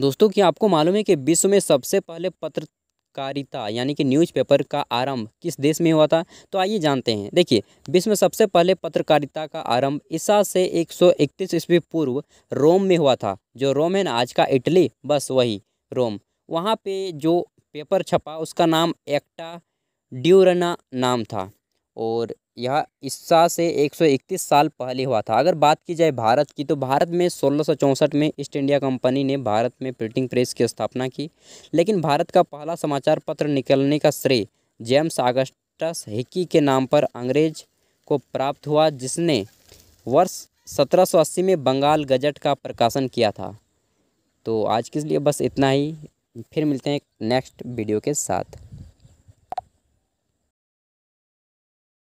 दोस्तों, क्या आपको मालूम है कि विश्व में सबसे पहले पत्रकारिता, यानी कि न्यूज़पेपर का आरंभ किस देश में हुआ था? तो आइए जानते हैं। देखिए, विश्व में सबसे पहले पत्रकारिता का आरंभ ईसा से 131 ईस्वी पूर्व रोम में हुआ था, जो रोम है ना आज का इटली, बस वही रोम। वहाँ पे जो पेपर छपा, उसका नाम एक्टा ड्यूरना नाम था। और यह ईसा से 131 साल पहले हुआ था। अगर बात की जाए भारत की तो भारत में सोलह में ईस्ट इंडिया कंपनी ने भारत में प्रिंटिंग प्रेस की स्थापना की। लेकिन भारत का पहला समाचार पत्र निकलने का श्रेय जेम्स आगस्टस हिकी के नाम पर अंग्रेज़ को प्राप्त हुआ, जिसने वर्ष 1780 में बंगाल गजट का प्रकाशन किया था। तो आज के लिए बस इतना ही। फिर मिलते हैं नेक्स्ट वीडियो के साथ।